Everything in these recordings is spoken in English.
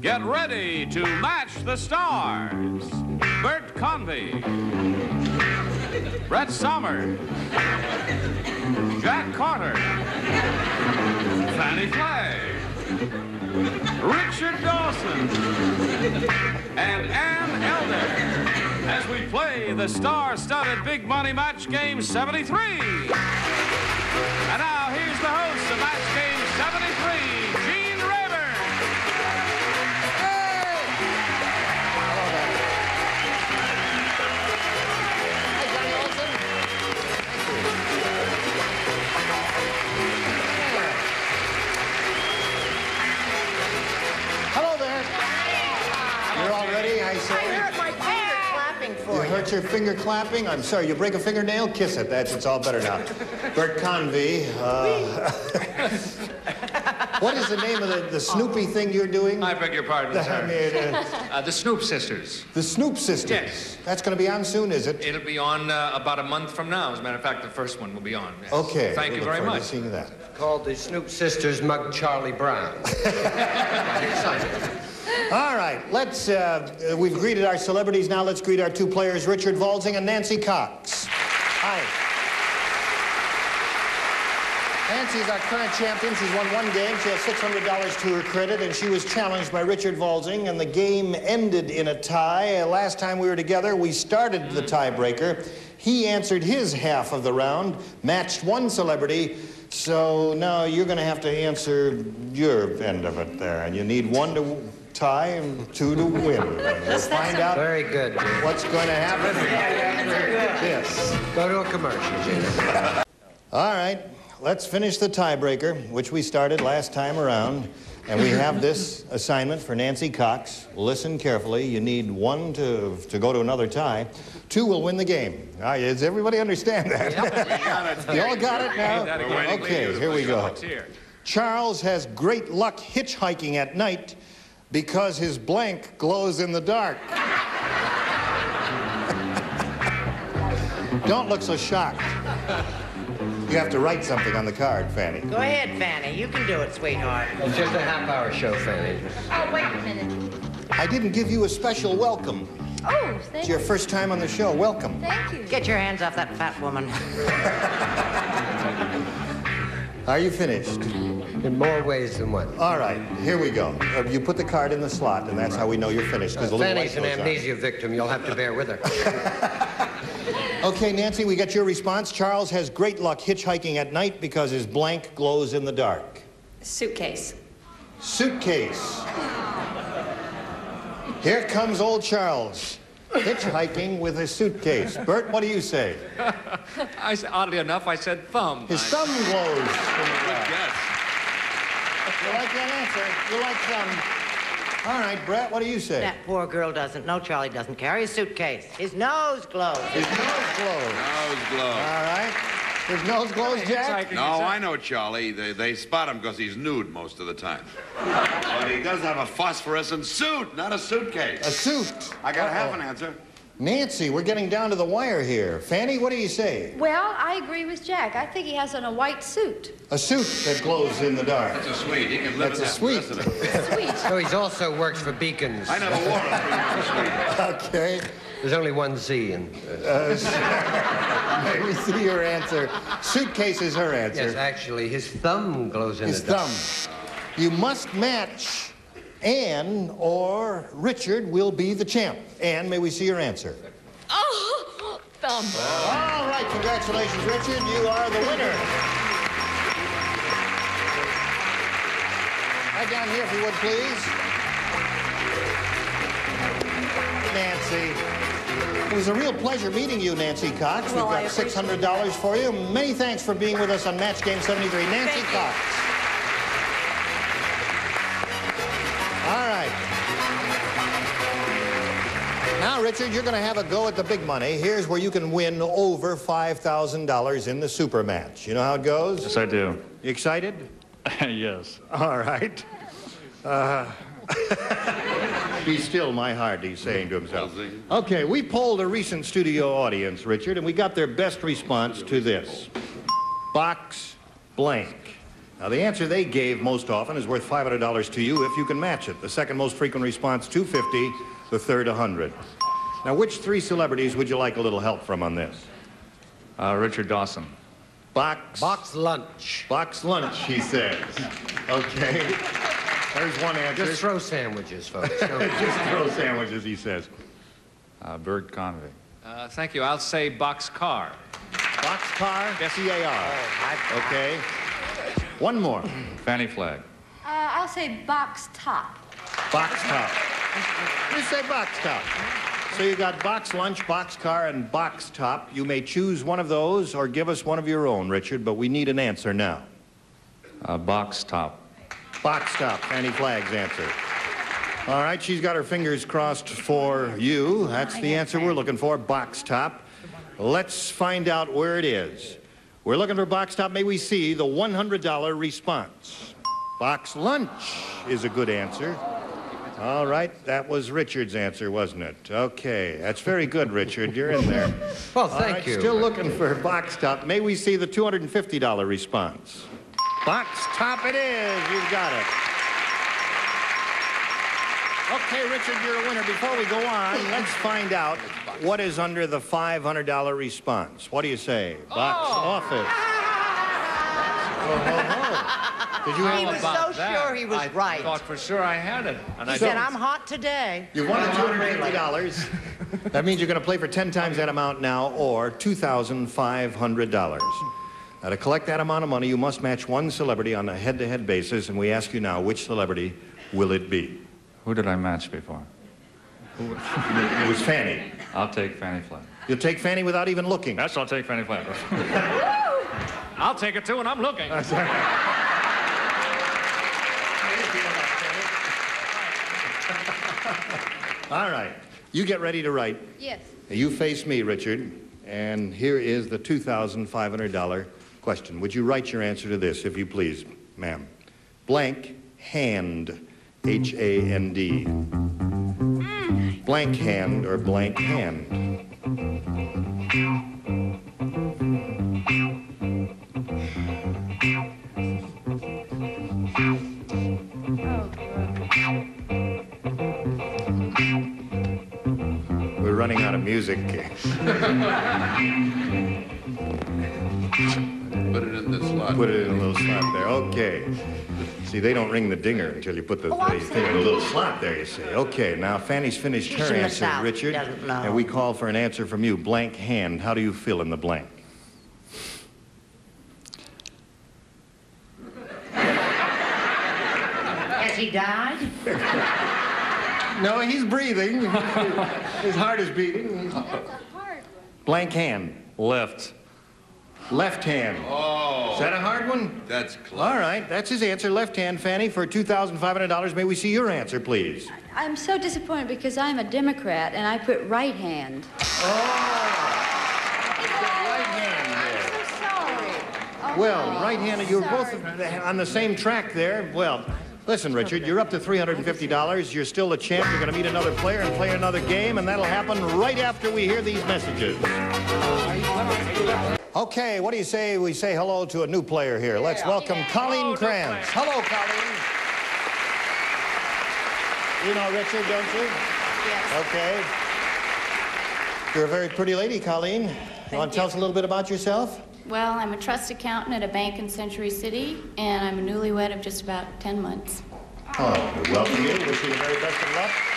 Get ready to match the stars. Bert Convy, Brett Somers, Jack Carter, Fannie Flagg, Richard Dawson, and Ann Elder. As we play the star-studded Big Money Match Game 73. And now here's the host of Match Game 73, You hurt your finger clapping? I'm sorry. You break a fingernail? Kiss it. That's it's all better now. Bert Convy. Uh, what is the name of the, the Snoopy thing you're doing? I beg your pardon, I sir. mean, uh, Uh, the Snoop Sisters. the Snoop Sisters. Yes. That's going to be on soon, is it? It'll be on uh, about a month from now. As a matter of fact, the first one will be on. yes. Okay. Thank we'll you look very forward much. To seeing that. Called the Snoop Sisters Mug Charlie Brown. All right. Let's. Uh, we've greeted our celebrities. Now let's greet our two players, Richard Valzing and Nancy Cox. Hi. Nancy's our current champion. She's won one game. She has $600 to her credit, and she was challenged by Richard Valzing, and the game ended in a tie. Uh, Last time we were together, we started the tiebreaker. He answered his half of the round, matched one celebrity, so now you're going to have to answer your end of it there, and you need one to tie and two to win. And We'll find out Very good. Jim. what's going to happen. Yes. Go to a commercial, Jim. All right, let's finish the tiebreaker, which we started last time around. And we have this assignment for Nancy Cox. Listen carefully. You need one to, to go to another tie. Two will win the game. All right, does everybody understand that? you all got it now? Okay, here we go. Charles has great luck hitchhiking at night because his blank glows in the dark. Don't look so shocked. You have to write something on the card, Fannie. Go ahead, Fannie. You can do it, sweetheart. It's just a half-hour show, Fannie. Oh, wait a minute. I didn't give you a special welcome. Oh, thank you. It's your you. first time on the show. Welcome. Thank you. Get your hands off that fat woman. Are you finished? In more ways than one. All right, here we go. Uh, You put the card in the slot, and that's how we know you're finished, because the Fannie's an goes on. amnesia victim. You'll have to bear with her. Okay, Nancy, we got your response. Charles has great luck hitchhiking at night because his blank glows in the dark. Suitcase. Suitcase. Here comes old Charles, hitchhiking with a suitcase. Bert, what do you say? I, s- oddly enough, I said thumb. His thumb glows in the. Yes. You like that answer? You like thumb? All right, Brett, what do you say? that poor girl doesn't know Charlie doesn't carry a suitcase. His nose glows. His nose glows. Nose glows. All right. His nose glows, Jack? Hitchhiking No, I know Charlie. They, they spot him because he's nude most of the time. but he does have a phosphorescent suit, not a suitcase. A suit. I got half Uh-oh. an answer. Nancy, we're getting down to the wire here. Fannie, what do you say? Well, I agree with Jack. I think he has on a white suit. A suit that glows in the dark. That's a sweet. He can live That's in a that sweet. for the rest of it. Sweet. So he's also works for Beacons. I never wore it. Okay. There's only one Z in. Uh, May we see your answer? Suitcase is her answer. Yes, actually, his thumb glows in His the dark. His thumb. You must match Ann or Richard will be the champ. Ann, may we see your answer? Oh, thumb. All right, congratulations, Richard. You are the winner. Right down here, if you would, please. Nancy. It was a real pleasure meeting you, Nancy Cox. Well, We've got $600 for you. Many thanks for being with us on Match Game 73. Nancy Thank you. All right. Now, Richard, you're going to have a go at the big money. Here's where you can win over $5,000 in the super match. You know how it goes? Yes, I do. You excited? yes. All right. Uh, be still, my heart, he's saying to himself. Okay, we polled a recent studio audience, Richard, and we got their best response to this. Box blank. Now, the answer they gave most often is worth $500 to you if you can match it. The second most frequent response, 250. The third, 100. Now, which three celebrities would you like a little help from on this? Uh, Richard Dawson. Box. Box lunch. Box lunch, he says. Okay. There's one answer. Just throw sandwiches, folks. Just throw sandwiches, he says. Uh, Bert Convy. Uh, thank you. I'll say Box Car. Box C-A-R. Okay. One more. Fannie Flagg. Uh, I'll say box top. Box top. You say box top. So you got box lunch, box car, and box top. You may choose one of those or give us one of your own, Richard, but we need an answer now. Uh, box Top. Box top, Fannie Flagg's answer. All right, she's got her fingers crossed for you. That's the answer we're looking for, box top. Let's find out where it is. We're looking for box top. May we see the $100 response? Box lunch is a good answer. All right, that was Richard's answer, wasn't it? Okay, that's very good, Richard. You're in there. Well, thank right, you. Still looking for box top. May we see the $250 response? Box top it is. You've got it. Okay, Richard, you're a winner. Before we go on, let's find out what is under the $500 response. What do you say? Box oh. office. Oh, ho, ho. Did you He have was About so that, sure he was I right. I thought for sure I had it. And He I said, didn't. I'm hot today. You won the $250. that means you're going to play for 10 times that amount now or $2,500. Now, to collect that amount of money, you must match one celebrity on a head-to-head basis, and we ask you now, which celebrity will it be? Who did I match before? It was Fannie. I'll take Fannie Flagg. You'll take Fannie without even looking. Yes, I'll take Fannie Flagg. I'll take it too, and I'm looking. All right. You get ready to write. Yes. You face me, Richard, and here is the $2,500 question. Would you write your answer to this, if you please, ma'am? Blank hand, H-A-N-D. Blank hand or blank hand. We're running out of music. Put it in the slot. Put it in a little slot there. Okay. See, they don't ring the dinger until you put the Oh, the thing in a little slot there, you see. Okay, now Fannie's finished She's her answer, South. Richard. Know. And we call for an answer from you. Blank hand. How do you fill in the blank? Has he died? No, he's breathing. His heart is beating. That's a hard one. Blank hand. Left. Left hand. Oh, Is that a hard one? that's close. All right, that's his answer. Left hand, Fannie, for $2,500. May we see your answer, please? I'm so disappointed because I'm a Democrat and I put right hand. Oh. Right hand I'm so sorry. Oh, Well, right-handed, you're both on the same track there. Well, listen, Richard, you're up to $350. You're still a champ. You're going to meet another player and play another game, and that'll happen right after we hear these messages. Okay, what do you say we say hello to a new player here? Let's welcome Colleen Krantz. Hello, Colleen. You know Richard, don't you? Yes. Okay. You're a very pretty lady, Colleen. You want to tell us a little bit about yourself? Well, I'm a trust accountant at a bank in Century City, and I'm a newlywed of just about 10 months. Oh, we welcome you. Wish you the very best of luck.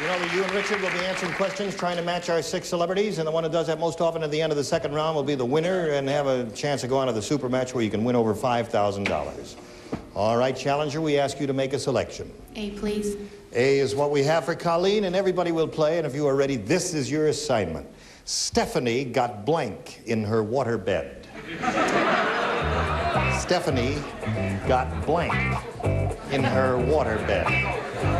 You know that you and Richard will be answering questions, trying to match our six celebrities, and the one who does that most often at the end of the second round will be the winner and have a chance to go on to the super match where you can win over $5,000. All right, challenger, we ask you to make a selection. A, please. A is what we have for Colleen, and everybody will play, and if you are ready, this is your assignment. Stephanie got blank in her water bed. Stephanie got blank in her water bed.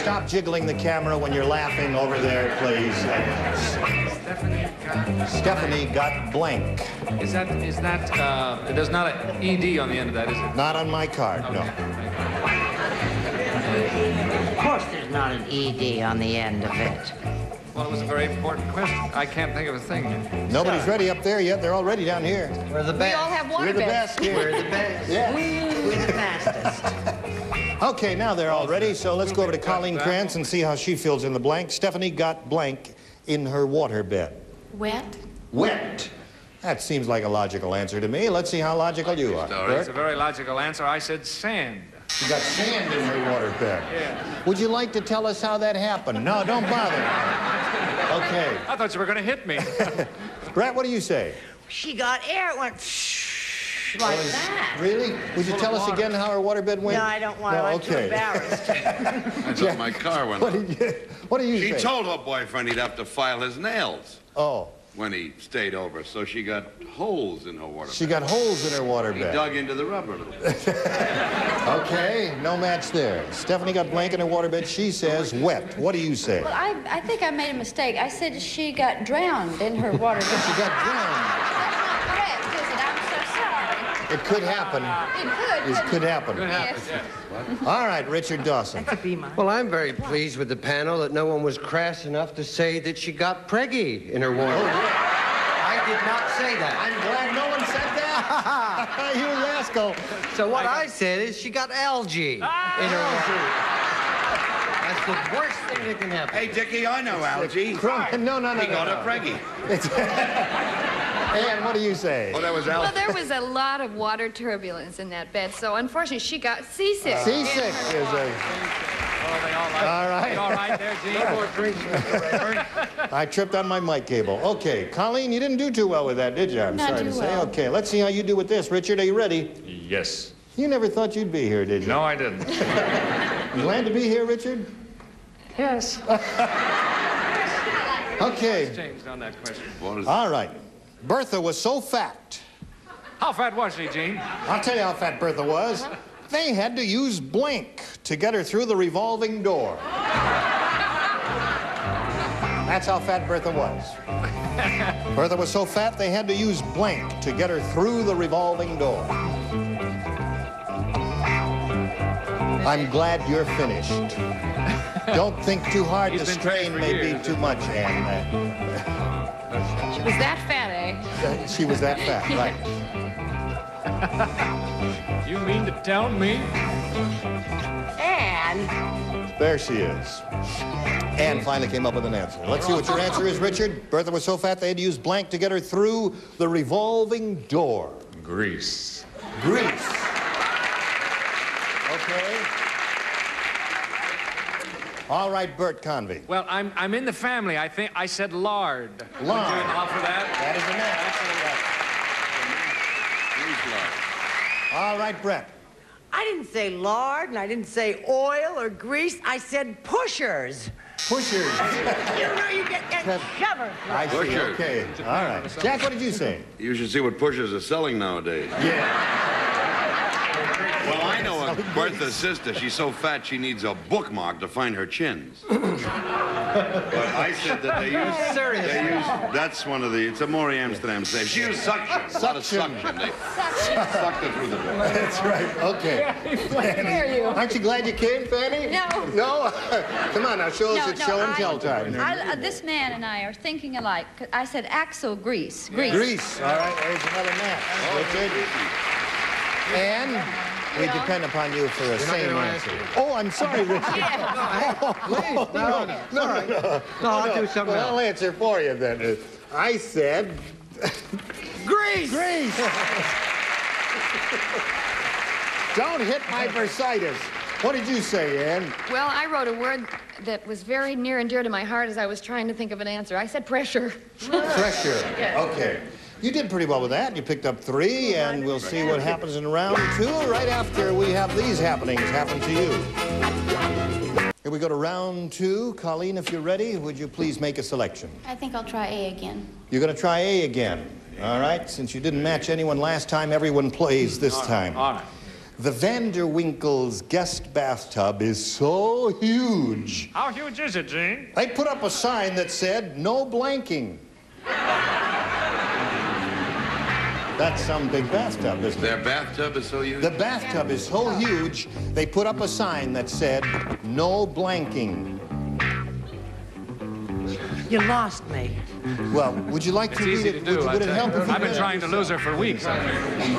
Would you stop jiggling the camera when you're laughing over there, please? Stephanie got blank. Is that, is that, uh, there's not an ED on the end of that, is it? Not on my card, no. Of course there's not an ED on the end of it. Well, it was a very important question. I can't think of a thing. Nobody's ready up there yet. They're all ready down here. We're the best. We best. all have We're the beds. best here. We're the best. Yeah. We're the fastest. Okay, now they're all ready, so let's go over to Colleen Krantz and see how she fills in the blank. Stephanie got blank in her water bed. Wet? Wet. That seems like a logical answer to me. Let's see how logical you are. Story. It's a very logical answer. I said sand. She got sand in her water bed. Yeah. Would you like to tell us how that happened? No, don't bother. Okay. I thought you were going to hit me. Brett, what do you say? She got air. It went like that. Really? Would you tell us water. again how her water bed went? No, I don't want to. No, I'm too okay. embarrassed. I thought my car went What off. did you, what do you She say? told her boyfriend he'd have to file his nails Oh, when he stayed over, so she got holes in her water. Bed. She bed. got holes in her water He bed. dug into the rubber a little bit. Okay, no match there. Stephanie got blank in her water bed. She says wet. What do you say? Well, I, I think I made a mistake. I said she got drowned in her water bed. She got drowned. That's not correct, is it? I'm so sorry. It could happen. It could. It couldn't could happen. Yes. All right, Richard Dawson. Be mine. Well, I'm very pleased with the panel that no one was crass enough to say that she got preggy in her water. Oh, I did not say that. I'm glad no one said that. you rascal. So what I said is she got algae in her ah! water. That's the worst thing that can happen. Hey, Dickie, I know Algie. No, no, no, He no. got no. a preggy. Ann, what do you say? Oh, that was Well, there was a lot of water turbulence in that bed, so unfortunately she got seasick. Uh, seasick is a. Oh, they all like All right. You all right there, Gene? More drinks, Mr. I tripped on my mic cable. Okay, Colleen, you didn't do too well with that, did you? I'm Not sorry too to say. well. Okay, let's see how you do with this. Richard, are you ready? Yes. You never thought you'd be here, did you? No, I didn't. You glad to be here, Richard? Yes. Okay. Changed on that question. What is All right. Bertha was so fat. How fat was she, Gene? I'll tell you how fat Bertha was. They had to use blink to get her through the revolving door. That's how fat Bertha was. Bertha was so fat they had to use blink to get her through the revolving door. I'm glad you're finished. Don't think too hard. He's the strain may be too much, Ann. She was that fat, eh? She was that fat, right? You mean to tell me? And There she is. Ann finally came up with an answer. Let's see what your answer is, Richard. Bertha was so fat they had to use blank to get her through the revolving door. Grease. Grease. Okay. All right, Bert Convy. Well, I'm, I'm in the family. I think I said lard. Would you Lard. offer that? That is a match. All right, Brett. I didn't say lard, and I didn't say oil or grease. I said pushers. Pushers. You know you get that shover. I see. Pushers. Okay. All right. Jack, what did you say? You should see what pushers are selling nowadays. Yeah. Well, I know a Bertha's sister. She's so fat she needs a bookmark to find her chins. but I said that they use. Seriously. They use. That's one of the. It's a Morey Amsterdam safe. She used suction. A lot of Suction. suction. They sucked her through the door. That's right. Okay. Hear you. Aren't you glad you came, Fannie? No. No? Come on now, show us No, it's no, show and I- tell time. I, uh, this man and I are thinking alike. I said axle grease. Grease. Grease. All right, there's another match. Richard. And we depend upon you for a sane gonna answer. Oh, I'm sorry, Richard. Oh, Please, no, no, no. No, no, no. No, I'll do something Well, I'll answer for you then. I said Grease. grease. Don't hit my bursitis. What did you say, Ann? Well, I wrote a word that was very near and dear to my heart as I was trying to think of an answer. I said pressure. Pressure. Okay. You did pretty well with that. You picked up three, and we'll see what happens in round two right after we have these happenings happen to you. Here we go to round two. Colleen, if you're ready, would you please make a selection? I think I'll try A again. You're going to try A again. All right? Since you didn't match anyone last time, everyone plays this time. All right. The Vanderwinkles guest bathtub is so huge. How huge is it, Gene? They put up a sign that said, no blanking. That's some big bathtub, isn't it? Their bathtub is so huge. The bathtub is so huge, they put up a sign that said, no blanking. You lost me. Well, would you like It's to read easy it? to do. Would, I would it help you. if you I've been trying to lose her for weeks.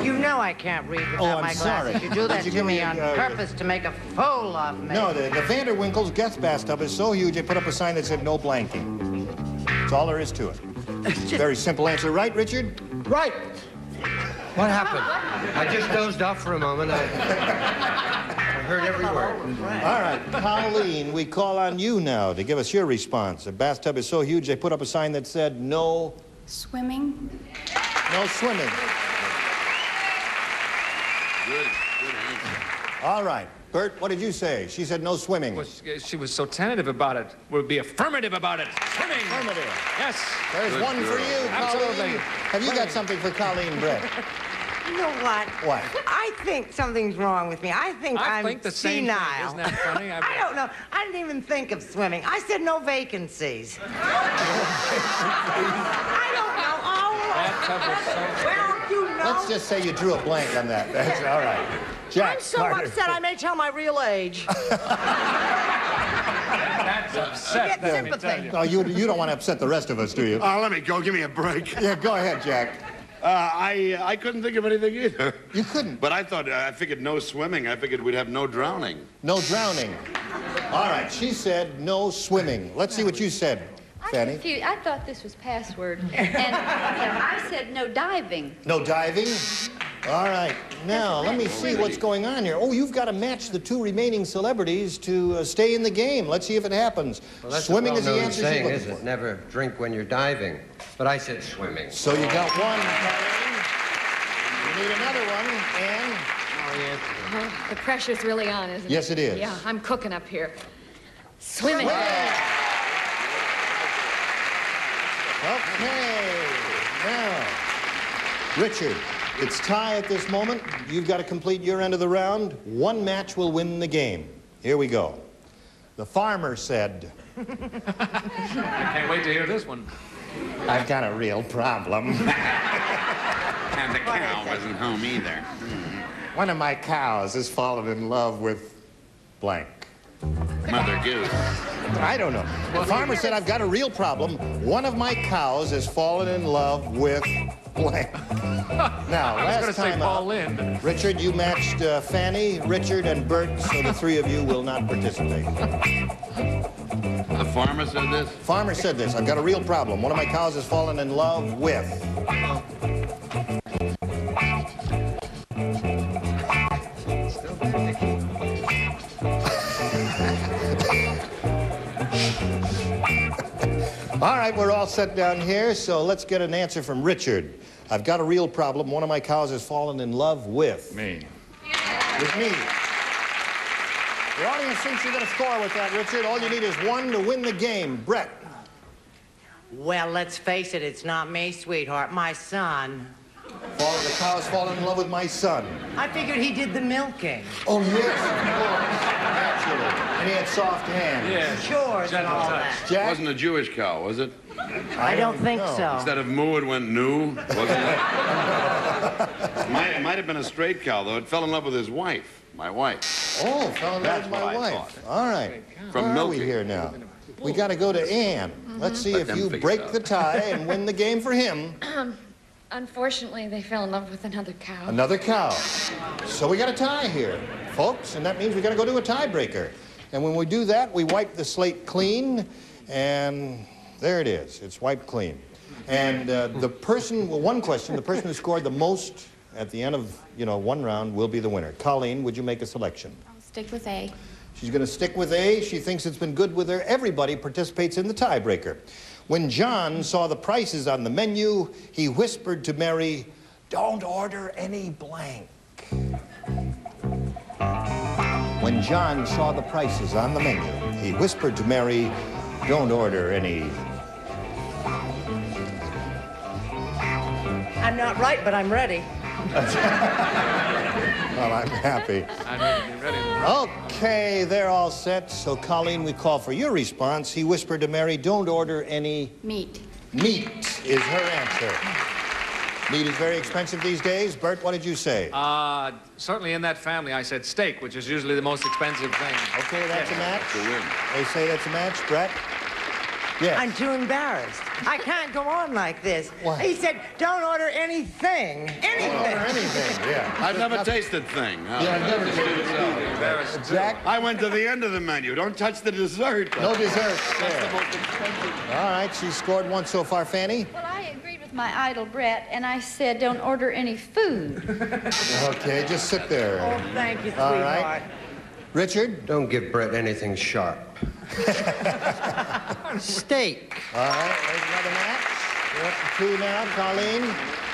You know I can't read without Oh, I'm my glasses. sorry. You do that you to me me, on uh, purpose to make a fool of me. No, the, the Vanderwinkles guest bathtub is so huge they put up a sign that said no blanking. That's all there is to it. Very simple answer, right, Richard? Right. What happened? I just dozed off for a moment. I, I heard every word. All right, Colleen, we call on you now to give us your response. The bathtub is so huge they put up a sign that said no, Swimming? no swimming. Good, good answer. All right, Bert, what did you say? She said no swimming. Well, she, she was so tentative about it. We'll be affirmative about it. Swimming. Affirmative. Yes. There's Good one for girl. you, Absolutely. Have you got something for Colleen, Brett? You know what? What? I think something's wrong with me. I think I am think the same senile. thing. Isn't that funny? I- I don't know. I didn't even think of swimming. I said no vacancies. I don't know. Oh, Bathtub was so... well, you know. Let's just say you drew a blank on that. That's all right. Jack I'm so Carter. upset I may tell my real age. That's upset. Get let sympathy. you. Oh, you, you don't want to upset the rest of us, do you? Oh, let me go. Give me a break. Yeah, go ahead, Jack. Uh, I I couldn't think of anything either. You couldn't. But I thought uh, I figured no swimming. I figured we'd have no drowning. No drowning. All right, she said no swimming. Let's see what you said, I'm Fannie. confused. I thought this was password. And I said no diving. No diving? All right. Now, let me see what's going on here. Oh, you've got to match the two remaining celebrities to uh, stay in the game. Let's see if it happens. Well, that's Swimming a is the well-known answer saying, looking is for. it? Never drink when you're diving. But I said swimming. So you got one, Colleen. You need another one, Ann. Oh, the pressure's really on, isn't it? Yes, it is. Yeah, I'm cooking up here. Swimming. Okay. Now, Richard, it's tie at this moment. You've got to complete your end of the round. One match will win the game. Here we go. The farmer said, I can't wait to hear this one. I've got a real problem. And the cow wasn't home either. One of my cows has fallen in love with blank. Mother Goose. I don't know. The farmer said, I've got a real problem. One of my cows has fallen in love with blank. Now, I was going to last say time Paul out, Lynn. Richard, you matched uh, Fannie, Richard, and Bert, so the three of you will not participate. The farmer said this. Farmer said this, I've got a real problem. One of my cows has fallen in love with. All right, we're all set down here, so let's get an answer from Richard. I've got a real problem. One of my cows has fallen in love with. Me. With me. The audience thinks you're going to score with that, Richard. All you need is one to win the game. Brett. Well, let's face it, it's not me, sweetheart. My son. Fall, the cow's fallen in love with my son. I figured he did the milking. Oh, yes, of course. Naturally. And he had soft hands. Yeah. Chores and all touch. that. Jack? Wasn't a Jewish cow, was it? I don't think know. so. Instead of moo, it went new, wasn't it? might, it might have been a straight cow, though. It fell in love with his wife, my wife. Oh, fell in love That's with my what I wife. thought. All right. From Where are we milking. here now? We got to go to Ann. Let's see Let if you break the tie and win the game for him. Unfortunately, they fell in love with another cow. Another cow. So we got a tie here, folks, and that means we got to go to a tiebreaker. And when we do that, we wipe the slate clean, and there it is. It's wiped clean. And uh, the person, well, one question, the person who scored the most at the end of, you know, one round will be the winner. Colleen, would you make a selection? I'll stick with A. She's going to stick with A. She thinks it's been good with her. Everybody participates in the tiebreaker. When John saw the prices on the menu, he whispered to Mary, Don't order any blank. When John saw the prices on the menu, he whispered to Mary, Don't order any. I'm not right, but I'm ready. Well, I'm happy. I need to be ready. Okay, they're all set. So, Colleen, we call for your response. He whispered to Mary, Don't order any Meat. Meat is her answer. Meat is very expensive these days. Bert, what did you say? Uh, certainly in that family, I said steak, which is usually the most expensive thing. Okay, that's a match. To win. They say that's a match. Brett? Yes. I'm too embarrassed. I can't go on like this. Why? He said, don't order anything. Anything. Or anything, yeah. I've never tasted thing. huh? Yeah, I've never Just do it yourself. Jack, I went to the end of the menu. Don't touch the dessert. no desserts there. All right, she's scored one so far, Fannie. Well, I agreed with my idol, Brett, and I said don't order any food. Okay, just sit there. Oh, thank you, All sweetheart. right. Richard? Don't give Brett anything sharp. Steak. All right, there's another match. We're up to two now, Colleen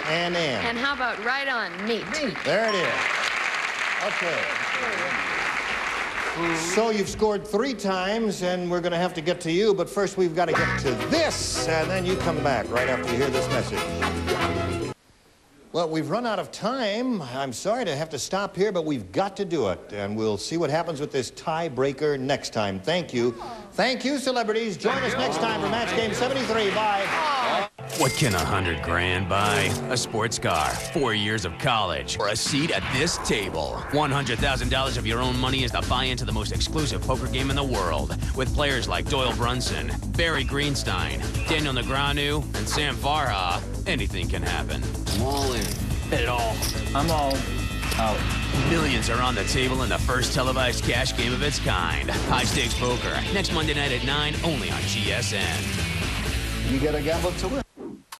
and Ann. And how about right on meat? There it is. Okay. So you've scored three times, and we're going to have to get to you, but first we've got to get to this, and then you come back right after you hear this message. Well, we've run out of time. I'm sorry to have to stop here, but we've got to do it, and we'll see what happens with this tiebreaker next time. Thank you. Oh. Thank you, celebrities. Join us next time for Match Game 73. Bye. What can a hundred grand buy? A sports car, four years of college, or a seat at this table. $100,000 of your own money is the buy into the most exclusive poker game in the world. With players like Doyle Brunson, Barry Greenstein, Daniel Negreanu, and Sam Farha, anything can happen. I'm all in. It all. I'm all out. Millions are on the table in the first televised cash game of its kind. High stakes poker, next Monday night at 9, only on GSN. You got to gamble to win.